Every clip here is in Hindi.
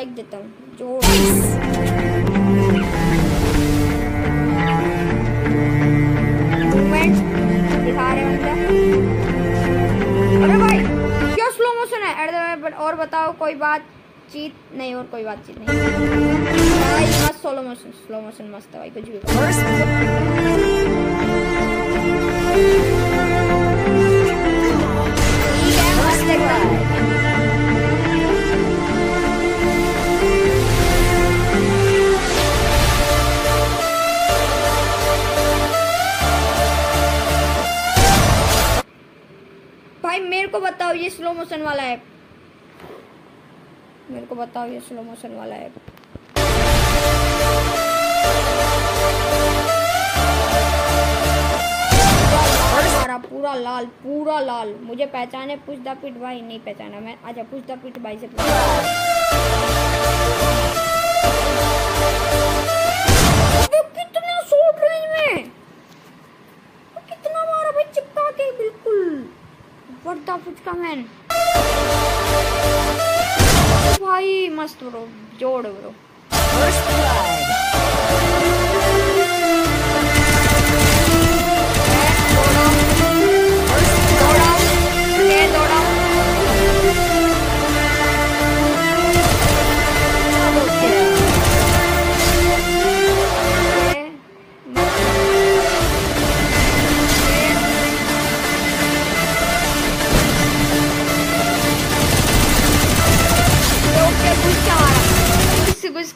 लाइक देता हूँ। जो और बताओ, कोई बात चीत नहीं, और कोई बात चीत नहीं। भाई, मस्त सोलो मोशन स्लो मोशन मस्त है भाई, कुछ भी को बताओ, ये स्लो मोशन वाला है मेरे को बताओ, ये स्लो मोशन वाला हमारा पूरा लाल पूरा लाल। मुझे पहचाने पुश द पिट भाई, नहीं पहचाना मैं। अच्छा पुश द पिट भाई से। What the phuchka man. भाई मस्त ब्रो जोड़ ब्रो।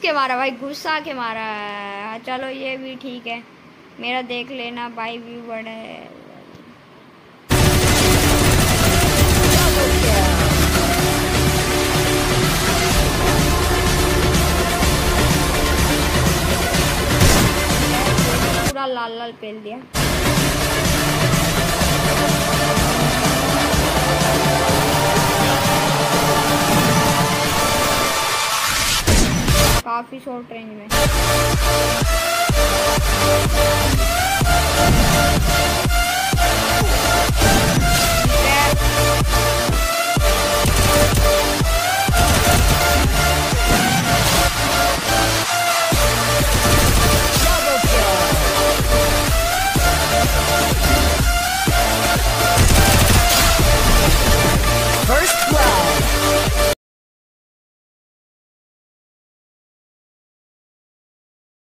के मारा, भाई गुस्सा के मारा है। चलो ये भी ठीक है। मेरा देख लेना, भाई व्यू बड़े पूरा लाल लाल पेल दिया। काफ़ी शॉर्ट रेंज में।